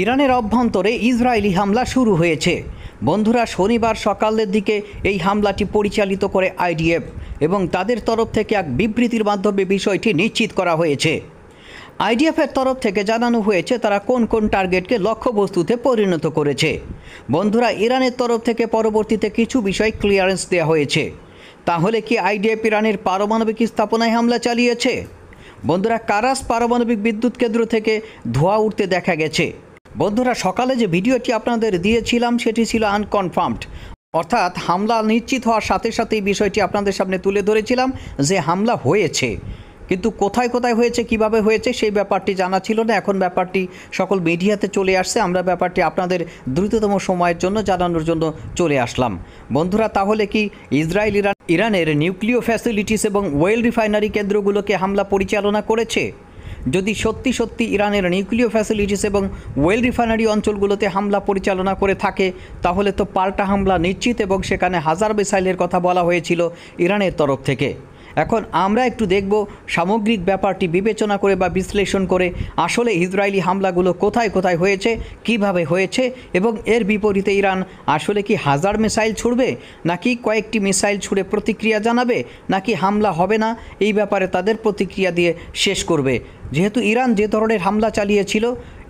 ইরানের অভ্যন্তরে ইসরায়েলি হামলা শুরু হয়েছে। বন্ধুরা, শনিবার সকালের দিকে এই হামলাটি পরিচালিত করে আইডিএফ এবং তাদের তরফ থেকে এক বিবৃতির মাধ্যমে বিষয়টি নিশ্চিত করা হয়েছে। আইডিএফের তরফ থেকে জানানো হয়েছে, তারা কোন কোন টার্গেটকে লক্ষ্যবস্তুতে পরিণত করেছে। বন্ধুরা, ইরানের তরফ থেকে পরবর্তীতে কিছু বিষয় ক্লিয়ারেন্স দেওয়া হয়েছে। তাহলে কি আইডিএফ ইরানের পারমাণবিক স্থাপনায় হামলা চালিয়েছে? বন্ধুরা, কারাস পারমাণবিক বিদ্যুৎ কেন্দ্র থেকে ধোঁয়া উঠতে দেখা গেছে। বন্ধুরা, সকালে যে ভিডিওটি আপনাদের দিয়েছিলাম, সেটি ছিল আনকনফার্মড অর্থাৎ হামলা নিশ্চিত হওয়ার সাথে সাথে এই বিষয়টি আপনাদের সামনে তুলে ধরেছিলাম যে হামলা হয়েছে। কিন্তু কোথায় কোথায় হয়েছে, কীভাবে হয়েছে, সেই ব্যাপারটি জানা ছিল না। এখন ব্যাপারটি সকল মিডিয়াতে চলে আসছে। আমরা ব্যাপারটি আপনাদের দ্রুততম সময়ের জন্য জানানোর জন্য চলে আসলাম। বন্ধুরা, তাহলে কি ইসরায়েল, ইরান, ইরানের নিউক্লিয় ফ্যাসিলিটিস এবং ওয়েল রিফাইনারি কেন্দ্রগুলোকে হামলা পরিচালনা করেছে? যদি সত্যি সত্যি ইরানের নিউক্লিয় ফ্যাসিলিটিস এবং ওয়েল রিফাইনারি অঞ্চলগুলোতে হামলা পরিচালনা করে থাকে, তাহলে তো পাল্টা হামলা নিশ্চিত এবং সেখানে হাজার মিসাইলের কথা বলা হয়েছিল ইরানের তরফ থেকে। এখন আমরা একটু দেখব সামগ্রিক ব্যাপারটি বিবেচনা করে বা বিশ্লেষণ করে আসলে ইসরায়েলি হামলাগুলো কোথায় কোথায় হয়েছে, কীভাবে হয়েছে এবং এর বিপরীতে ইরান আসলে কি হাজার মিসাইল ছুড়বে, নাকি কয়েকটি মিসাইল ছুড়ে প্রতিক্রিয়া জানাবে, নাকি হামলা হবে না, এই ব্যাপারে তাদের প্রতিক্রিয়া দিয়ে শেষ করবে। যেহেতু ইরান যে ধরনের হামলা চালিয়েছিল,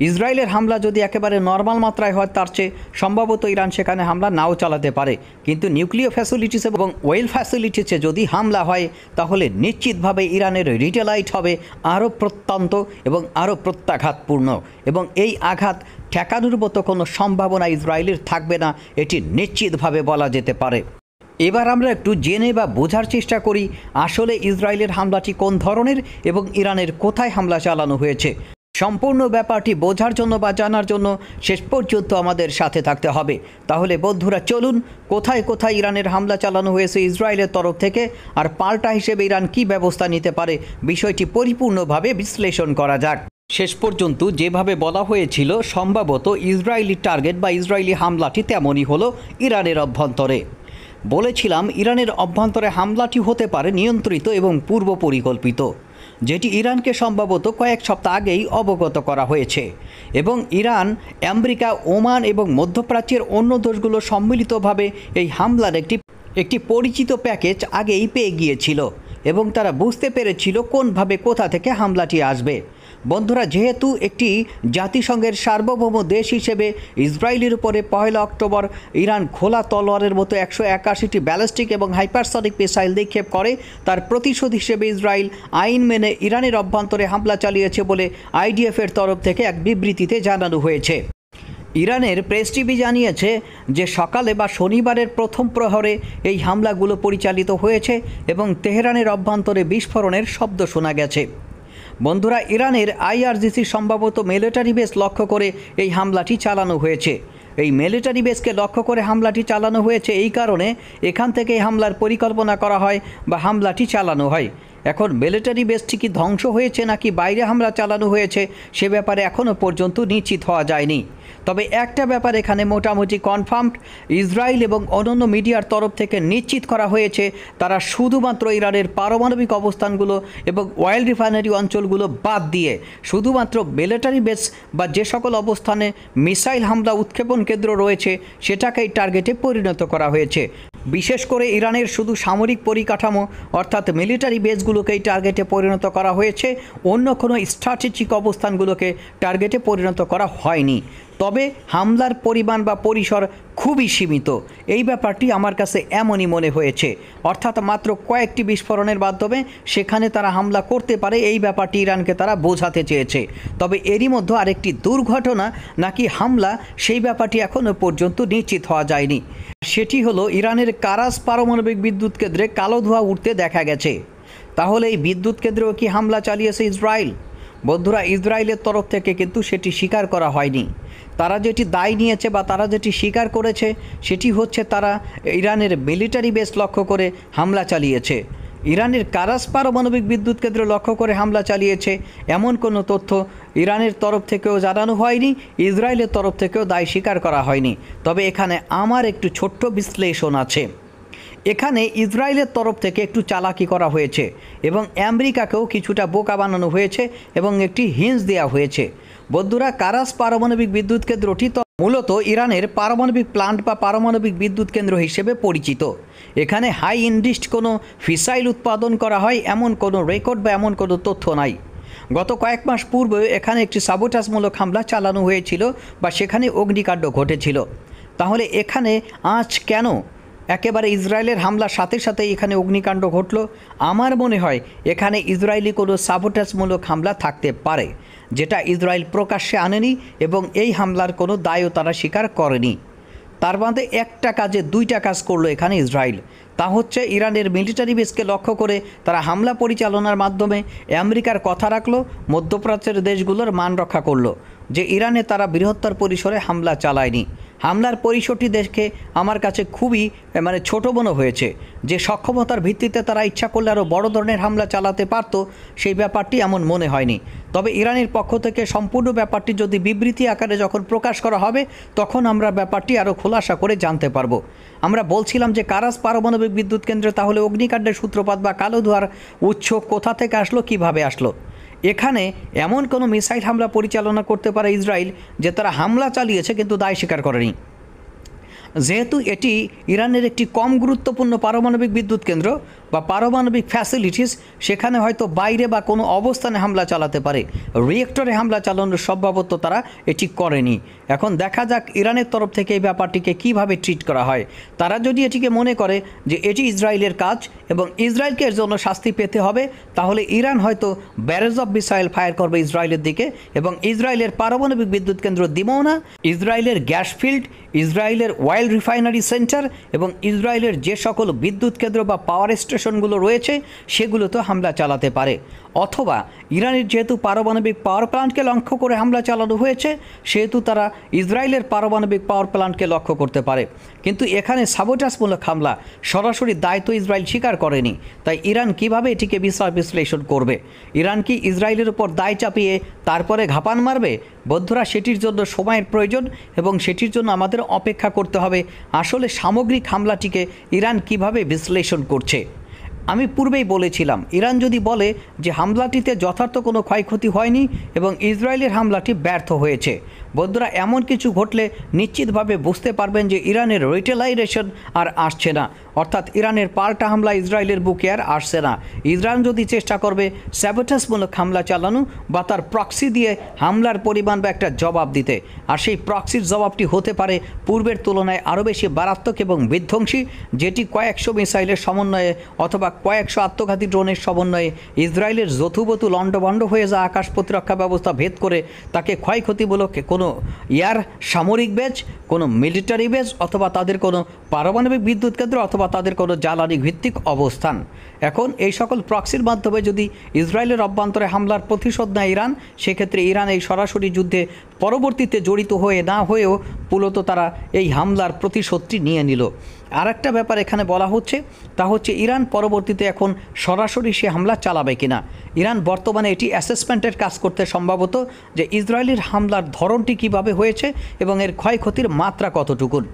ইসরায়েলের হামলা যদি একেবারে নর্মাল মাত্রায় হয়, তার চেয়ে সম্ভবত ইরান সেখানে হামলা নাও চালাতে পারে। কিন্তু নিউক্লিয় ফ্যাসিলিটিস এবং ওয়েল ফ্যাসিলিটিসে যদি হামলা হয়, তাহলে নিশ্চিতভাবে ইরানের রিটেলাইট হবে আরও প্রত্যন্ত এবং আরও প্রত্যাঘাতপূর্ণ। এবং এই আঘাত ঠেকানোর মতো কোনো সম্ভাবনা ইসরায়েলের থাকবে না, এটি নিশ্চিতভাবে বলা যেতে পারে। এবার আমরা একটু জেনে বা বোঝার চেষ্টা করি, আসলে ইসরায়েলের হামলাটি কোন ধরনের এবং ইরানের কোথায় হামলা চালানো হয়েছে। সম্পূর্ণ ব্যাপারটি বোঝার জন্য বা জানার জন্য শেষ পর্যন্ত আমাদের সাথে থাকতে হবে। তাহলে বন্ধুরা, চলুন কোথায় কোথায় ইরানের হামলা চালানো হয়েছে ইসরায়েলের তরফ থেকে, আর পাল্টা হিসেবে ইরান কী ব্যবস্থা নিতে পারে, বিষয়টি পরিপূর্ণভাবে বিশ্লেষণ করা যাক। শেষ পর্যন্ত যেভাবে বলা হয়েছিল, সম্ভবত ইসরায়েলি টার্গেট বা ইসরায়েলি হামলাটি তেমনই হলো ইরানের অভ্যন্তরে। বলেছিলাম ইরানের অভ্যন্তরে হামলাটি হতে পারে নিয়ন্ত্রিত এবং পূর্ব পরিকল্পিত। যেটি ইরানকে সম্ভবত কয়েক সপ্তাহ আগেই অবগত করা হয়েছে এবং ইরান, আমেরিকা, ওমান এবং মধ্যপ্রাচ্যের অন্য দেশগুলো সম্মিলিতভাবে এই হামলার একটি একটি পরিচিত প্যাকেজ আগেই পেয়ে গিয়েছিল এবং তারা বুঝতে পেরেছিল কোনভাবে কোথা থেকে হামলাটি আসবে। বন্ধুরা, যেহেতু একটি জাতিসংঘের সার্বভৌম দেশ হিসেবে ইসরায়েলের উপরে পয়লা অক্টোবর ইরান খোলা তলোয়ারের মতো একশো একাশিটি ব্যালিস্টিক এবং হাইপারসনিক মিসাইল নিক্ষেপ করে, তার প্রতিশোধ হিসেবে ইসরায়েল আইন মেনে ইরানের অভ্যন্তরে হামলা চালিয়েছে বলে আইডিএফের তরফ থেকে এক বিবৃতিতে জানানো হয়েছে। ইরানের প্রেস টিভি জানিয়েছে যে সকালে বা শনিবারের প্রথম প্রহরে এই হামলাগুলো পরিচালিত হয়েছে এবং তেহরানের অভ্যন্তরে বিস্ফোরণের শব্দ শোনা গেছে। বন্ধুরা, ইরানের আইআরজিসি সম্ভবত মিলিটারি বেস লক্ষ্য করে এই হামলাটি চালানো হয়েছে। এই মিলিটারি বেসকে লক্ষ্য করে হামলাটি চালানো হয়েছে এই কারণে এখান থেকে হামলার পরিকল্পনা করা হয় বা হামলাটি চালানো হয়। এখন মিলিটারি বেসটি কি ধ্বংস হয়েছে নাকি বাইরে হামলা চালানো হয়েছে, সে ব্যাপারে এখনও পর্যন্ত নিশ্চিত হওয়া যায়নি। তবে একটা ব্যাপার এখানে মোটামুটি কনফার্মড ইসরায়েল এবং অন্যান্য মিডিয়ার তরফ থেকে নিশ্চিত করা হয়েছে, তারা শুধুমাত্র ইরানের পারমাণবিক অবস্থানগুলো এবং অয়েল রিফাইনারি অঞ্চলগুলো বাদ দিয়ে শুধুমাত্র মিলিটারি বেস বা যে সকল অবস্থানে মিসাইল হামলা উৎক্ষেপণ কেন্দ্র রয়েছে, সেটাকেই টার্গেটে পরিণত করা হয়েছে। বিশেষ করে ইরানের শুধু সামরিক পরিকাঠামো অর্থাৎ মিলিটারি বেসগুলোকেই টার্গেটে পরিণত করা হয়েছে, অন্য কোনো স্ট্র্যাটেজিক অবস্থানগুলোকে টার্গেটে পরিণত করা হয়নি। তবে হামলার পরিমাণ বা পরিসর খুবই সীমিত। এই ব্যাপারটি আমার কাছে এমনই মনে হয়েছে। অর্থাৎ মাত্র কয়েকটি বিস্ফোরণের মাধ্যমে সেখানে তারা হামলা করতে পারে এই ব্যাপারটি ইরানকে তারা বোঝাতে চেয়েছে। তবে এরই মধ্যে আরেকটি দুর্ঘটনা নাকি হামলা, সেই ব্যাপারটি এখনও পর্যন্ত নিশ্চিত হওয়া যায়নি। সেটি হলো ইরানের কারাস পারমাণবিক বিদ্যুৎ কেন্দ্রে কালো ধোঁয়া উঠতে দেখা গেছে। তাহলে এই বিদ্যুৎ কেন্দ্রেও কি হামলা চালিয়েছে ইসরায়েল? বন্ধুরা, ইসরায়েলের তরফ থেকে কিন্তু সেটি স্বীকার করা হয়নি। তারা যেটি দায় নিয়েছে বা তারা যেটি স্বীকার করেছে, সেটি হচ্ছে তারা ইরানের মিলিটারি বেস লক্ষ্য করে হামলা চালিয়েছে। ইরানের কারাস পারমাণবিক বিদ্যুৎ কেন্দ্র লক্ষ্য করে হামলা চালিয়েছে। এমন কোনো তথ্য ইরানের তরফ থেকেও জানানো হয়নি, ইসরায়েলের তরফ থেকেও দায় স্বীকার করা হয়নি। তবে এখানে আমার একটু ছোট্ট বিশ্লেষণ আছে। এখানে ইসরায়েলের তরফ থেকে একটু চালাকি করা হয়েছে এবং আমেরিকাকেও কিছুটা বোকা বানানো হয়েছে এবং একটি হিন্স দেওয়া হয়েছে। বন্ধুরা, কারাস পারমাণবিক বিদ্যুৎ কেন্দ্রটি মূলত ইরানের পারমাণবিক প্লান্ট বা পারমাণবিক বিদ্যুৎ কেন্দ্র হিসেবে পরিচিত। এখানে হাই ইন্ডিস্ট কোনো ফিসাইল উৎপাদন করা হয়, এমন কোনো রেকর্ড বা এমন কোনো তথ্য নাই। গত কয়েক মাস পূর্বে এখানে একটি সাবোটাসমূলক হামলা চালানো হয়েছিল বা সেখানে অগ্নিকাণ্ড ঘটেছিল। তাহলে এখানে আজ কেন একেবারে ইসরায়েলের হামলার সাথে সাথে এখানে অগ্নিকাণ্ড ঘটল? আমার মনে হয় এখানে ইসরায়েলি কোনো সাবোটাসমূলক হামলা থাকতে পারে। যেটা ইসরায়েল প্রকাশ্যে আনেনি এবং এই হামলার কোনো দায়ও তারা স্বীকার করেনি। তার মধ্যে একটা কাজে দুইটা কাজ করল এখানে ইসরায়েল। তা হচ্ছে ইরানের মিলিটারি বেসকে লক্ষ্য করে তারা হামলা পরিচালনার মাধ্যমে আমেরিকার কথা রাখল, মধ্যপ্রাচ্যের দেশগুলোর মান রক্ষা করল, যে ইরানে তারা বৃহত্তর পরিসরে হামলা চালায়নি। হামলার পরিসরটি দেখে আমার কাছে খুবই মানে ছোট মনে হয়েছে। যে সক্ষমতার ভিত্তিতে তারা ইচ্ছা করলে আরও বড় ধরনের হামলা চালাতে পারত, সেই ব্যাপারটি এমন মনে হয়নি। তবে ইরানের পক্ষ থেকে সম্পূর্ণ ব্যাপারটি যদি বিবৃতি আকারে যখন প্রকাশ করা হবে, তখন আমরা ব্যাপারটি আরও খোলাসা করে জানতে পারব। আমরা বলছিলাম যে কারাস পারমাণবিক বিদ্যুৎ কেন্দ্রে তাহলে অগ্নিকাণ্ডের সূত্রপাত বা কালো ধোয়ার উৎস কোথা থেকে আসলো, কীভাবে আসলো? এখানে এমন কোনো মিসাইল হামলা পরিচালনা করতে পারে ইসরায়েল যে তারা হামলা চালিয়েছে কিন্তু দায় স্বীকার করেনি। যেহেতু এটি ইরানের একটি কম গুরুত্বপূর্ণ পারমাণবিক বিদ্যুৎ কেন্দ্র বা পারমাণবিক ফ্যাসিলিটিস সেখানে হয়তো বাইরে বা কোনো অবস্থানে হামলা চালাতে পারে। রিয়েক্টরে হামলা চালানোর সম্ভাবত তারা এটি করেনি। এখন দেখা যাক ইরানের তরফ থেকে এই ব্যাপারটিকে কীভাবে ট্রিট করা হয়। তারা যদি এটিকে মনে করে যে এটি ইসরায়েলের কাজ এবং ইসরায়েলকে এর জন্য শাস্তি পেতে হবে, তাহলে ইরান হয়তো ব্যারেজ অফ মিসাইল ফায়ার করবে ইসরায়েলের দিকে এবং ইসরায়েলের পারমাণবিক বিদ্যুৎ কেন্দ্র দিবেও না ইসরায়েলের গ্যাস ফিল্ড, ইসরায়েলের অয়েল রিফাইনারি সেন্টার এবং ইসরায়েলের যে সকল বিদ্যুৎ কেন্দ্র বা পাওয়ার স্টেশনগুলো রয়েছে সেগুলোতে হামলা চালাতে পারে। অথবা ইরানের যেহেতু পারমাণবিক পাওয়ার প্ল্যান্টকে লক্ষ্য করে হামলা চালানো হয়েছে, সেহেতু তারা ইসরায়েলের পারমাণবিক পাওয়ার প্ল্যান্টকে লক্ষ্য করতে পারে। কিন্তু এখানে সাবোটাসমূলক হামলা সরাসরি দায়িত্ব ইসরায়েল স্বীকার করেনি। তাই ইরান কীভাবে এটিকে বিচার বিশ্লেষণ করবে? ইরান কি ইসরায়েলের উপর দায় চাপিয়ে তারপরে ঘাপান মারবে? বন্ধুরা, সেটির জন্য সময়ের প্রয়োজন এবং সেটির জন্য আমাদের অপেক্ষা করতে হবে। আসলে সামগ্রিক হামলাটিকে ইরান কীভাবে বিশ্লেষণ করছে? আমি পূর্বেই বলেছিলাম, ইরান যদি বলে যে হামলাটিতে যথার্থ কোনো ক্ষয়ক্ষতি হয়নি এবং ইসরায়েলের হামলাটি ব্যর্থ হয়েছে, বন্ধুরা এমন কিছু ঘটলে নিশ্চিতভাবে বুঝতে পারবেন যে ইরানের রিটেলাইজেশন আর আসছে না। অর্থাৎ ইরানের পাল্টা হামলা ইসরায়েলের বুকে আর আসছে না। ইসরায়েল যদি চেষ্টা করবে স্যাবোটাসমূলক হামলা চালানো বা তার প্রক্সি দিয়ে হামলার পরিমাণ বা একটা জবাব দিতে, আর সেই প্রক্সির জবাবটি হতে পারে পূর্বের তুলনায় আরও বেশি মারাত্মক এবং বিধ্বংসী, যেটি কয়েকশো মিসাইলের সমন্বয়ে অথবা কয়েকশো আত্মঘাতী ড্রোনের সমন্বয়ে ইসরায়েলের যথুবতু লণ্ডভণ্ড হয়ে যাওয়া আকাশ প্রতিরক্ষা ব্যবস্থা ভেদ করে তাকে ক্ষয়ক্ষতিমূলক কোনো এয়ার সামরিক বেজ কোনো মিলিটারি বেজ অথবা তাদের কোনো পারমাণবিক বিদ্যুৎ কেন্দ্র অথবা তাদের কোনো জ্বালানি ভিত্তিক অবস্থান। এখন এই সকল প্রক্সির মাধ্যমে যদি ইসরায়েলের অভ্যন্তরে হামলার প্রতিশোধ নেয় ইরান, সেক্ষেত্রে ইরান এই সরাসরি যুদ্ধে পরবর্তীতে জড়িত হয়ে না হয়েও মূলত তারা এই হামলার প্রতিশোধটি নিয়ে নিল। আর একটা ব্যাপার এখানে বলা হচ্ছে, তা হচ্ছে ইরান পরবর্তীতে এখন সরাসরি সে হামলা চালাবে কিনা। ইরান বর্তমানে এটি অ্যাসেসমেন্টের কাজ করতে সম্ভবত যে ইসরায়েলের হামলার ধরনটি কীভাবে হয়েছে এবং এর ক্ষয়ক্ষতির মাত্রা কতটুকুন।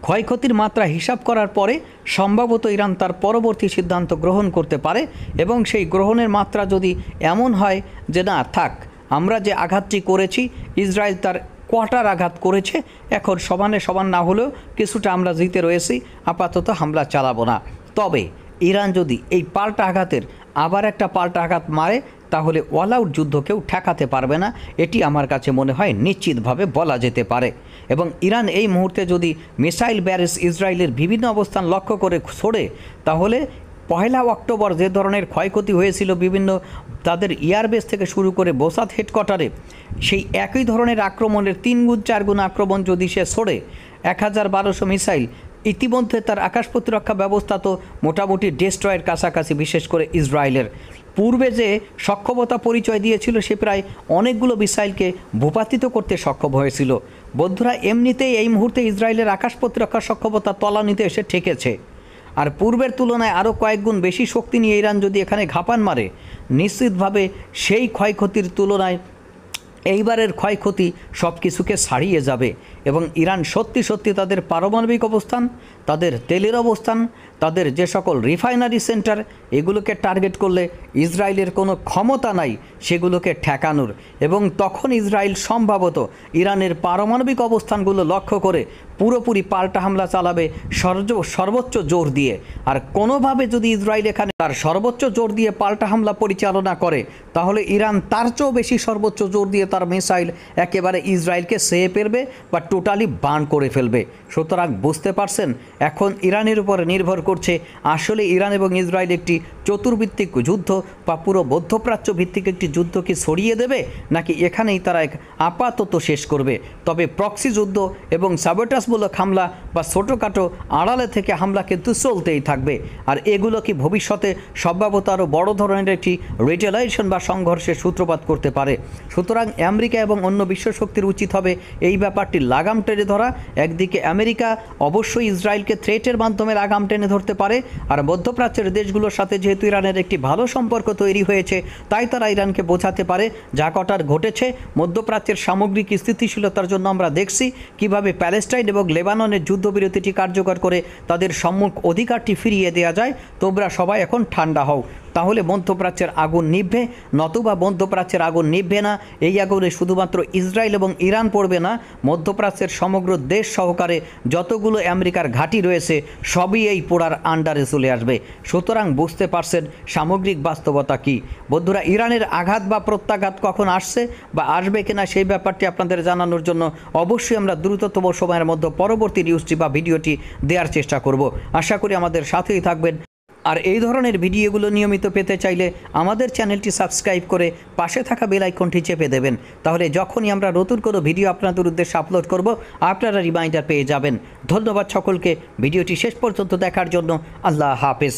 ক্ষয়ক্ষতির মাত্রা হিসাব করার পরে সম্ভবত ইরান তার পরবর্তী সিদ্ধান্ত গ্রহণ করতে পারে এবং সেই গ্রহণের মাত্রা যদি এমন হয় যে না, থাক আমরা যে আঘাতটি করেছি, ইসরায়েল তার কোয়ার্টার আঘাত করেছে, এখন সমানে সমান না হলেও কিছুটা আমরা জিতে রয়েছি, আপাতত হামলা চালাবো না। তবে ইরান যদি এই পাল্টা আঘাতের আবার একটা পাল্টা আঘাত মারে, তাহলে অল আউট যুদ্ধ কেউ ঠেকাতে পারবে না, এটি আমার কাছে মনে হয় নিশ্চিতভাবে বলা যেতে পারে। এবং ইরান এই মুহূর্তে যদি মিসাইল ব্যারেজ ইসরায়েলের বিভিন্ন অবস্থান লক্ষ্য করে ছোড়ে, তাহলে পয়লা অক্টোবর যে ধরনের ক্ষয়ক্ষতি হয়েছিল বিভিন্ন তাদের এয়ারবেস থেকে শুরু করে বোসাদ হেডকোয়ার্টারে, সেই একই ধরনের আক্রমণের তিন গুণ চার গুণ আক্রমণ যদি সে ছোড়ে এক হাজার বারোশো মিসাইল, ইতিমধ্যে তার আকাশ প্রতিরক্ষা ব্যবস্থা তো মোটামুটি ডেস্ট্রয়ের কাছাকাছি, বিশেষ করে ইসরায়েলের। পূর্বে যে সক্ষমতা পরিচয় দিয়েছিল, সে প্রায় অনেকগুলো মিসাইলকে ভূপাতিত করতে সক্ষম হয়েছিল। বন্ধুরা, এমনিতেই এই মুহূর্তে ইসরায়েলের আকাশ প্রতিরক্ষা সক্ষমতা তলানিতে এসে ঠেকেছে। আর পূর্বের তুলনায় আরও কয়েকগুণ বেশি শক্তি নিয়ে ইরান যদি এখানে ঘাপান মারে, নিশ্চিতভাবে সেই ক্ষয়ক্ষতির তুলনায় এইবারের ক্ষয়ক্ষতি সব কিছুকে ছাড়িয়ে যাবে। এবং ইরান সত্যি সত্যি তাদের পারমাণবিক অবস্থান, তাদের তেলের অবস্থান, তাদের যে সকল রিফাইনারি সেন্টার, এগুলোকে টার্গেট করলে ইসরায়েলের কোনো ক্ষমতা নাই সেগুলোকে ঠেকানোর। এবং তখন ইসরায়েল সম্ভবত ইরানের পারমাণবিক অবস্থানগুলো লক্ষ্য করে পুরোপুরি পাল্টা হামলা চালাবে সর্ব- সর্বোচ্চ জোর দিয়ে। আর কোনোভাবে যদি ইসরায়েল এখানে তার সর্বোচ্চ জোর দিয়ে পাল্টা হামলা পরিচালনা করে, তাহলে ইরান তার চেয়েও বেশি সর্বোচ্চ জোর দিয়ে তার মিসাইল একেবারে ইসরায়েলকে সেয়ে ফেলবে বা টোটালি বান করে ফেলবে। সুতরাং বুঝতে পারছেন, এখন ইরানের উপরে নির্ভর করছে আসলে ইরান এবং ইসরায়েল একটি চতুর্ভিত্তিক যুদ্ধ বা পুরো মধ্যপ্রাচ্য ভিত্তিক একটি যুদ্ধকে ছড়িয়ে দেবে, নাকি এখানেই তারা এক আপাতত শেষ করবে? তবে প্রক্সি যুদ্ধ এবং সাবোটাসমূলক হামলা বা ছোটোখাটো আড়ালে থেকে হামলা কিন্তু চলতেই থাকবে। আর এগুলো কি ভবিষ্যতে সম্ভাবত আরও বড় ধরনের একটি রিটেলাইজেশন বা সংঘর্ষের সূত্রপাত করতে পারে? সুতরাং আমেরিকা এবং অন্য বিশ্বশক্তির উচিত হবে এই ব্যাপারটি লাগাম টেনে ধরা। একদিকে আমেরিকা অবশ্যই ইসরায়েলকে থ্রেটের মাধ্যমে লাগাম টেনে ধরতে পারে। আর মধ্যপ্রাচ্যের দেশগুলোর সাথে যেহেতু ইরানের একটি ভালো সম্পর্ক তৈরি হয়েছে, তাই তারা ইরানকে বোঝাতে পারে যা কটার ঘটেছে। মধ্যপ্রাচ্যের সামগ্রিক স্থিতিশীলতার জন্য আমরা দেখছি কীভাবে প্যালেস্টাইন এবং লেবাননের যুদ্ধবিরতিটি কার্যকর করে তাদের সম্মুখ অধিকারটি ফিরিয়ে দেওয়া যায়। তোমরা সবাই এখন ঠান্ডা হও। তাহলে মধ্যপ্রাচ্যের আগুন নিভবে, নতুবা মধ্যপ্রাচ্যের আগুন নিভবে না। এই আগুনে শুধুমাত্র ইসরায়েল এবং ইরান পড়বে না, মধ্যপ্রাচ্যের সমগ্র দেশ সহকারে যতগুলো আমেরিকার ঘাঁটি রয়েছে, সবই এই পোড়ার আন্ডারে চলে আসবে। সুতরাং বুঝতে পারছেন সামগ্রিক বাস্তবতা কি। বন্ধুরা, ইরানের আঘাত বা প্রত্যাঘাত কখন আসছে বা আসবে কিনা সেই ব্যাপারটি আপনাদের জানানোর জন্য অবশ্যই আমরা দ্রুততম সময়ের মধ্যে পরবর্তী নিউজটি বা ভিডিওটি দেওয়ার চেষ্টা করব। আশা করি আমাদের সাথেই থাকবেন। আর এই ধরনের ভিডিওগুলো নিয়মিত পেতে চাইলে আমাদের চ্যানেলটি সাবস্ক্রাইব করে পাশে থাকা বেল আইকনটি চেপে দেবেন। তাহলে যখনই আমরা নতুন কোনো ভিডিও আপনাদের উদ্দেশ্যে আপলোড করব, আপনারা রিমাইন্ডার পেয়ে যাবেন। ধন্যবাদ সকলকে। ভিডিওটি শেষ পর্যন্ত দেখার জন্য আল্লাহ হাফেজ।